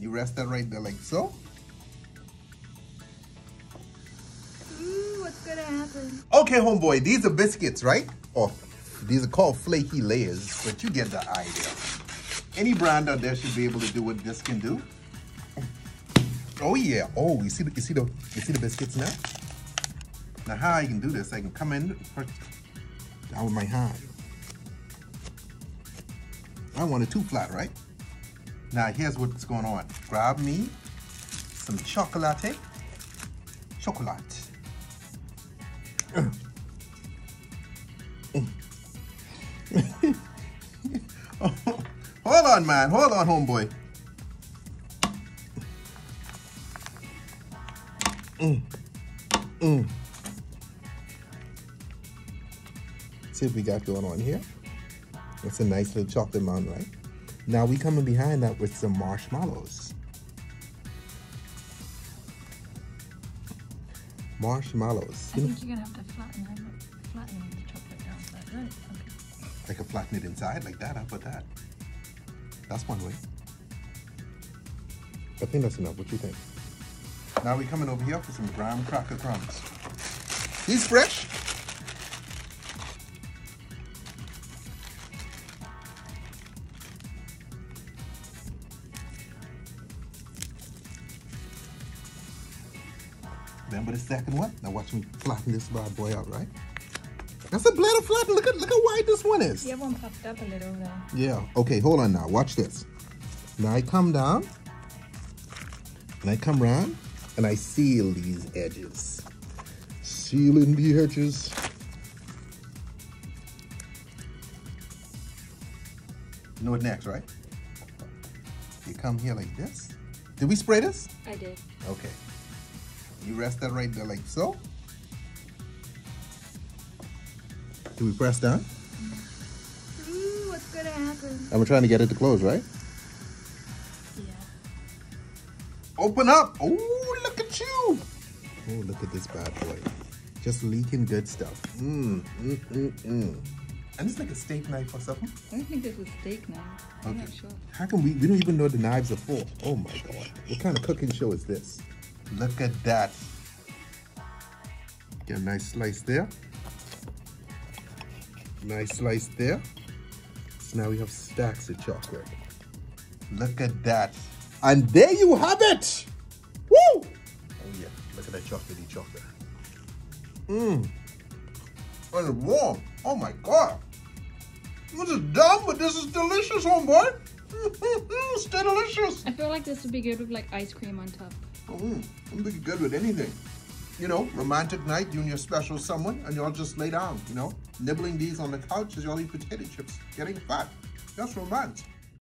You rest that right there like so. Ooh, what's gonna happen? Okay, homeboy, these are biscuits, right? Or these are called flaky layers, but you get the idea. Any brand out there should be able to do what this can do. Oh yeah. Oh, you see the you see the you see the biscuits now? Now how I can do this, I can come in first down with my hand. I want it too flat, right? Now here's what's going on. Grab me some chocolate. Chocolate. Hold on, man. Hold on, homeboy. Mm. Mm. See what we got going on here. It's a nice little chocolate mountain, right? Now we coming behind that with some marshmallows. Marshmallows. I think you're gonna have to flatten, them, flatten the chocolate outside, right? Okay. I could flatten it inside like that. How about that? That's one way. I think that's enough. What do you think? Now we're coming over here for some graham cracker crumbs. These fresh? Remember the second one? Now watch me flatten this bad boy out, right? That's a bladder flatten. Look at look how wide this one is. The other one puffed up a little though. Yeah. Okay, hold on now. Watch this. Now I come down and I come round and I seal these edges. Sealing the edges. You know what next, right? You come here like this. Did we spray this? I did. Okay. You rest that right there like so. Do we press down? Ooh, what's gonna happen? And we're trying to get it to close, right? Yeah. Open up. Oh, look at you. Oh, look at this bad boy. Just leaking good stuff. Mmm, mmm, mmm, mmm. And it's like a steak knife or something. I don't think this was a steak now. I'm Okay. not sure. How can we, we don't even know the knives are full. Oh my God. What kind of cooking show is this? Look at that. Get a nice slice there. Nice slice there. So now we have stacks of chocolate. Look at that. And there you have it. Woo! Oh yeah, look at that chocolatey chocolate. Mmm. And warm. Oh my God. This is dumb, but this is delicious, homeboy. It's delicious. I feel like this would be good with like ice cream on top. Mm, I'm pretty good with anything. You know, romantic night, you and your special someone, and y'all just lay down, you know, nibbling these on the couch as y'all eat potato chips, getting fat. That's romance.